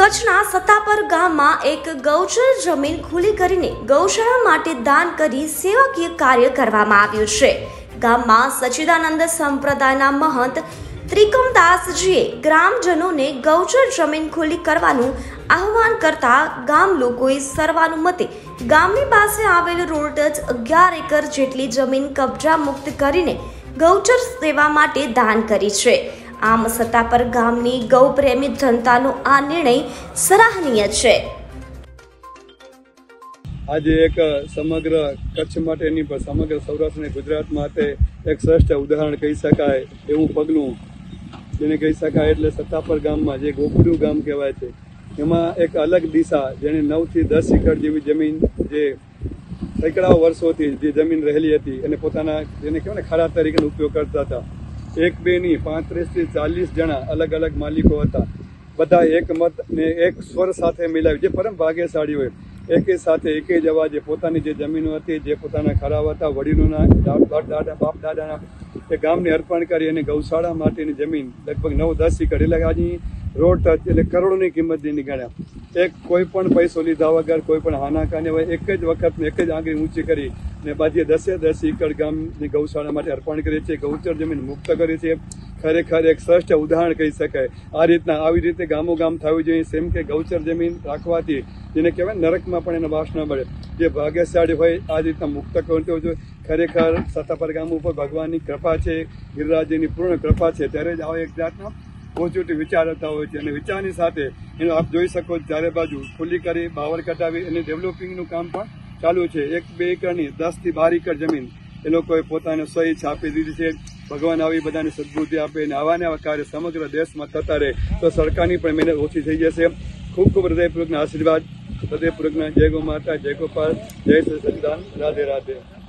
કચ્છના સત્તાપર ગામમાં એક ગૌચર જમીન ખુલ્લી કરીને ગૌશાળા માટે દાન કરી સેવાકીય કાર્ય કરવામાં આવ્યું છે. ગામમાં સચિદાનંદ સંપ્રદાયના મહંત ત્રિકમદાસજીએ ગ્રામજનોને ગૌચર જમીન ખુલ્લી કરવાનું આહવાન કરતા ગામ લોકોએ સર્વાનુમતે ગામની પાસે આવેલ રોડ જ અગિયાર એકર જેટલી જમીન કબજા મુક્ત કરીને ગૌચર સેવા માટે દાન કરી છે. આમ સત્તાપર ગામની ગૌપ્રેમી જનતાનો આ નિર્ણય સરાહનીય છે. આજે એક સમગ્ર કચ્છ માટેની પણ સમગ્ર સૌરાષ્ટ્ર ગુજરાત માટે એક શ્રેષ્ઠ ઉદાહરણ કહી શકાય એવું પગલું. જેને કહી શકાય એટલે સત્તાપર ગામમાં, જે ગોપડું ગામ કહેવાય છે, એમાં એક અલગ દિશા જેને નવથી દસ એકર જેવી જમીન, જે સેંકડાઓ વર્ષોથી જે જમીન રહેલી હતી અને પોતાના, જેને કહેવાય ને ખરા તરીકેનો ઉપયોગ કરતા હતા. એક, બે નહીં, પાંત્રીસથી ચાલીસ જણા અલગ અલગ માલિકો હતા. બધા એક મત ને એક સ્વર સાથે મિલાવી, જે પરમ ભાગ્યશાળી હોય. એકે સાથે એકે જ અવાજે પોતાની જે જમીનો હતી, જે પોતાના ખરાબ હતા, વડીલોના દાદા બાપ દાદાના એ ગામને અર્પણ કરી અને ગૌશાળા માટેની જમીન લગભગ નવ, દસ એકર, એટલે આજની રોડ ટચ એટલે કરોડોની કિંમતની નીકળ્યા એક કોઈ પણ પૈસો લીધા વગર, કોઈ પણ હાનાકાને હોય, એક જ વખત એક જ આંગળી ઊંચી કરી ને પાછી દસે દસ એકડ ગામની ગૌશાળા માટે અર્પણ કરીએ છીએ, ગૌચર જમીન મુક્ત કરી છે ખરેખર એક શ્રેષ્ઠ ઉદાહરણ કહી શકાય. આ રીતના આવી રીતે ગામો ગામ થવું જોઈએ સેમ કે ગૌચર જમીન રાખવાથી, જેને કહેવાય નરકમાં પણ એને વાસ ન મળે. જે ભાગ્યશાળી હોય, આ રીતના મુક્ત કરતો જોઈએ ખરેખર સત્તાપર ગામ ઉપર ભગવાનની કૃપા છે ગિરિરાજની પૂર્ણ કૃપા છે. ત્યારે જ આવા એક જાતના પોઝિટિવ વિચાર હતા હોય છે. અને વિચારની સાથે એનો આપ જોઈ શકો છો, ચારે બાજુ ખુલ્લી કરી બાવર કટાવી અને ડેવલપિંગનું કામ પણ ચાલુ છે. એક, બે એકરની દસથી બાર એકર જમીન એ લોકોએ પોતાને સહી છાપી દીધી છે. ભગવાન આવી બધાને સદબુદ્ધિ આપે અને આવા ને આવા કાર્ય સમગ્ર દેશમાં થતા રહે તો સરકારની પણ મહેનત ઓછી થઈ જશે. ખૂબ ખૂબ હૃદયપૂર્વકના આશીર્વાદ. હૃદયપૂર્વકના જય ગો માતા, જય ગોપાલ, જય સચિદાન. રાધે રાધે.